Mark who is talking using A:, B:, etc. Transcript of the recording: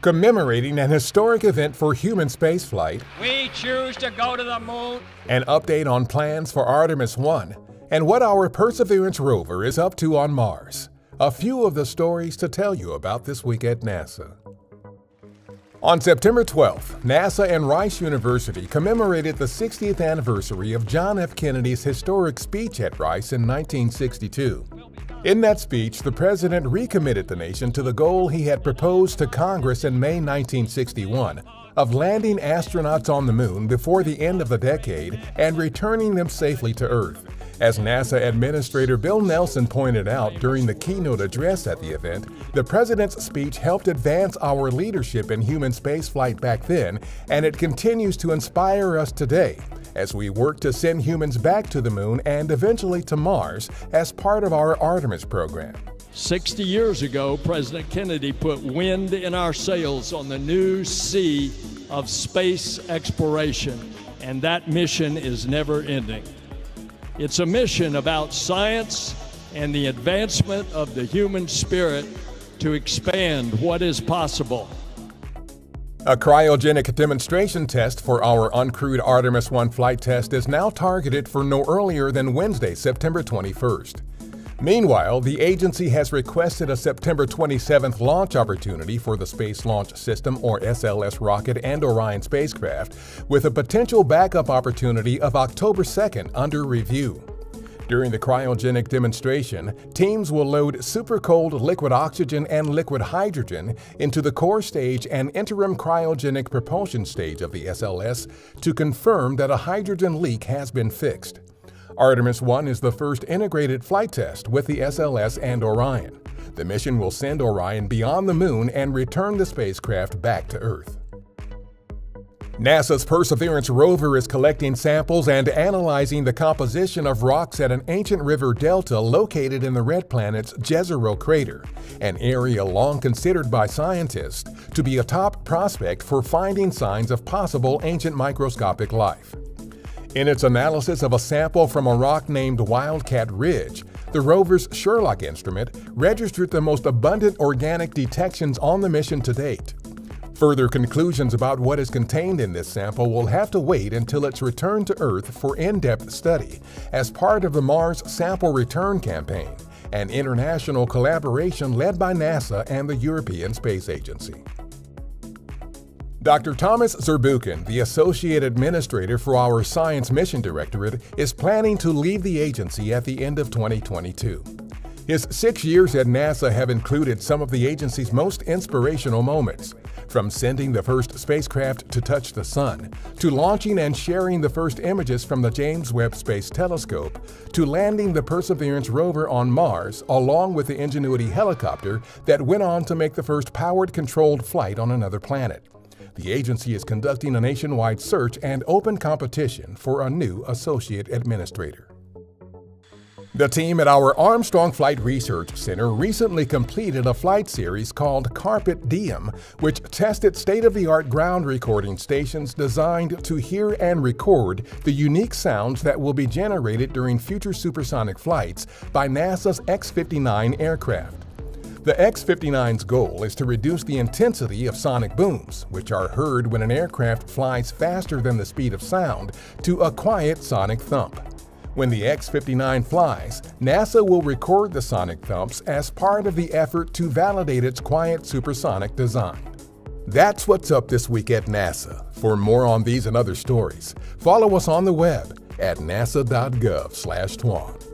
A: commemorating an historic event for human spaceflight,
B: We choose to go to the moon.
A: an update on plans for Artemis 1, and what our Perseverance rover is up to on Mars. A few of the stories to tell you about this week at NASA. On September 12th, NASA and Rice University commemorated the 60th anniversary of John F. Kennedy's historic speech at Rice in 1962. In that speech, the president recommitted the nation to the goal he had proposed to Congress in May 1961 of landing astronauts on the moon before the end of the decade and returning them safely to Earth. As NASA Administrator Bill Nelson pointed out during the keynote address at the event, the president's speech helped advance our leadership in human spaceflight back then, and it continues to inspire us today as we work to send humans back to the moon and eventually to Mars as part of our Artemis program.
C: 60 years ago, President Kennedy put wind in our sails on the new sea of space exploration, and that mission is never ending. It's a mission about science and the advancement of the human spirit to expand what is possible.
A: A cryogenic demonstration test for our uncrewed Artemis 1 flight test is now targeted for no earlier than Wednesday, September 21st. Meanwhile, the agency has requested a September 27th launch opportunity for the Space Launch System or SLS rocket and Orion spacecraft, with a potential backup opportunity of October 2nd under review. During the cryogenic demonstration, teams will load super cold liquid oxygen and liquid hydrogen into the core stage and interim cryogenic propulsion stage of the SLS to confirm that a hydrogen leak has been fixed. Artemis 1 is the first integrated flight test with the SLS and Orion. The mission will send Orion beyond the moon and return the spacecraft back to Earth. NASA's Perseverance rover is collecting samples and analyzing the composition of rocks at an ancient river delta located in the red planet's Jezero crater, an area long considered by scientists to be a top prospect for finding signs of possible ancient microscopic life. In its analysis of a sample from a rock named Wildcat Ridge, the rover's SHERLOC instrument registered the most abundant organic detections on the mission to date. Further conclusions about what is contained in this sample will have to wait until its return to Earth for in-depth study as part of the Mars Sample Return Campaign, an international collaboration led by NASA and the European Space Agency. Dr. Thomas Zurbuchen, the Associate Administrator for our Science Mission Directorate, is planning to leave the agency at the end of 2022. His six years at NASA have included some of the agency's most inspirational moments, from sending the first spacecraft to touch the Sun, to launching and sharing the first images from the James Webb Space Telescope, to landing the Perseverance rover on Mars along with the Ingenuity helicopter that went on to make the first powered controlled flight on another planet. The agency is conducting a nationwide search and open competition for a new associate administrator. The team at our Armstrong Flight Research Center recently completed a flight series called Carpet Diem, which tested state-of-the-art ground recording stations designed to hear and record the unique sounds that will be generated during future supersonic flights by NASA's X-59 aircraft. The X-59's goal is to reduce the intensity of sonic booms, which are heard when an aircraft flies faster than the speed of sound, to a quiet sonic thump. When the X-59 flies, NASA will record the sonic thumps as part of the effort to validate its quiet supersonic design. That's what's up this week at NASA. For more on these and other stories, follow us on the web at nasa.gov/twan.